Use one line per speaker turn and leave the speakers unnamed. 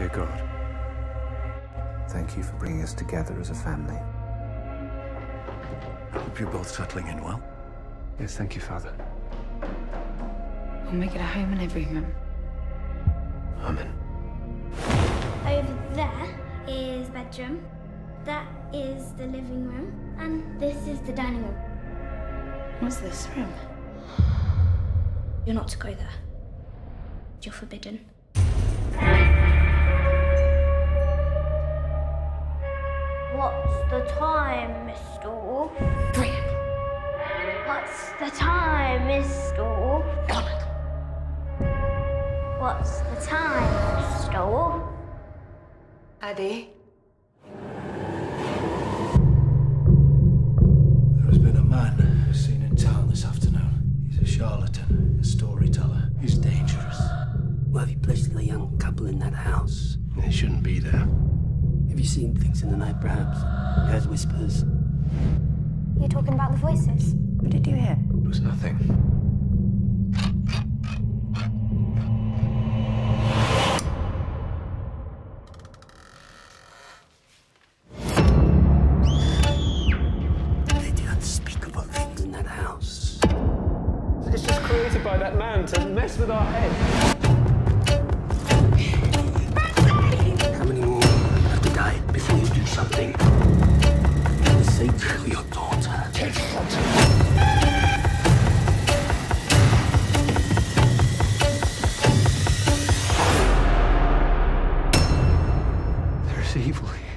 Dear God,
Thank you for bringing us together as a family.
I hope you're both settling in well.
yes, thank you, Father.
We'll make it a home in every room.
Amen.
Over there is bedroom. That is the living room. And this is the dining room.
What's this room?
You're not to go there. You're forbidden. What's the time, Mr. Wolf?
Three.
What's the time, Mr. Wolf? What's the time, Mr. Wolf?
Addy.
There has been a man seen in town this afternoon. He's a charlatan, a storyteller. He's dangerous.
Well, have you placed the young couple in that house?
They shouldn't be there.
Have seen things in the night, perhaps? You heard whispers?
You're talking about the voices?
What did you hear?
It was nothing.
They did unspeakable things in that house.
It's just created by that man to mess with our head.
For the sake of your daughter.
There is evil here.